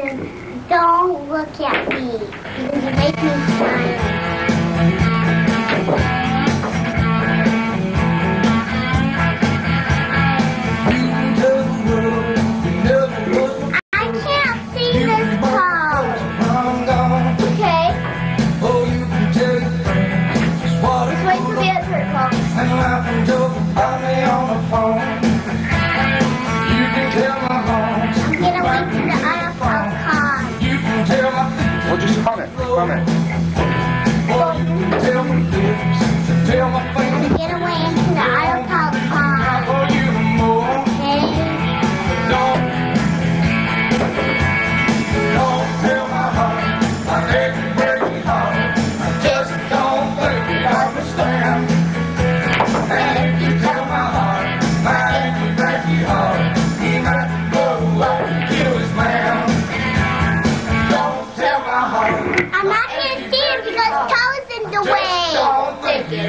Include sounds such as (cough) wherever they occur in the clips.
Don't look at me because you make me smile. Well, just comment. Comment. I'm gonna wait until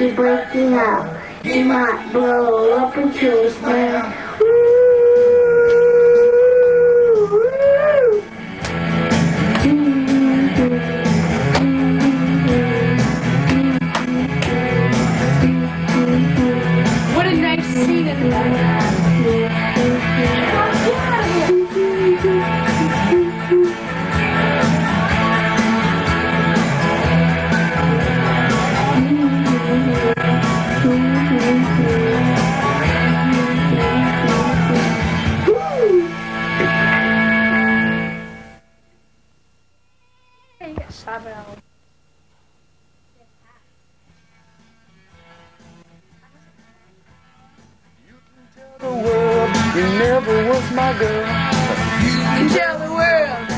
empty breaking heart, he might blow up and kill his (laughs) You can tell the world, you never was my girl. You can tell the world.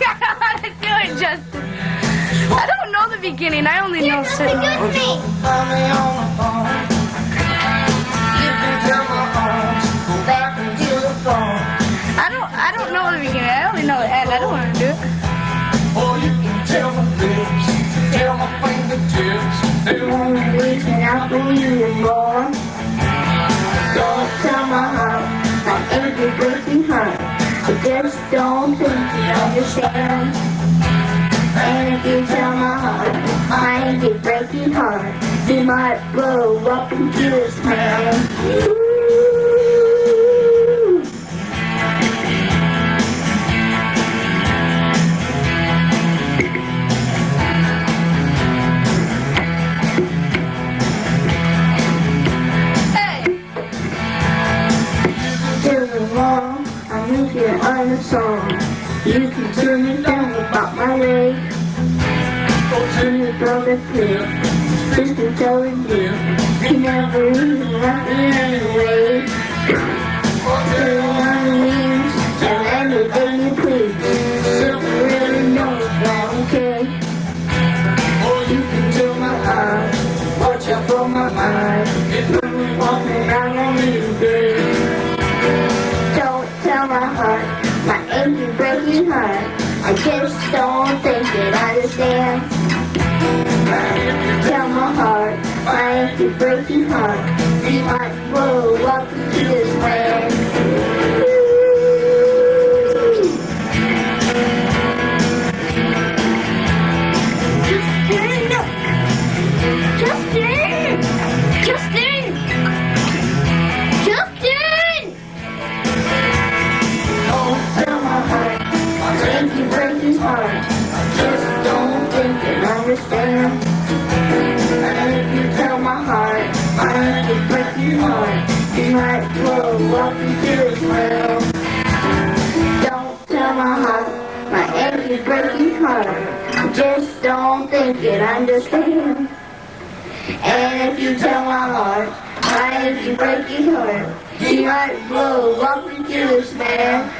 How to do it, Justin? I don't know the beginning. I only know Here's certain. the good thing. Breaking heart. I just don't think you understand. And if you tell my heart, my empty breaking heart, you might blow up kill this man. On the song. You can turn me down about my leg. Or turn me from the cliff. Just to tell you, you never even left me anyway. Heart, my aching, breaking heart. I just don't think it understands. Tell my heart, my aching, breaking heart. He might blow it understands. And if you tell my heart, my aching, breaking heart, he might blow up into this man. Don't tell my heart, my aching, breaking heart. Just don't think it understands. And if you tell my heart, my aching, breaking heart, He might blow up into this man.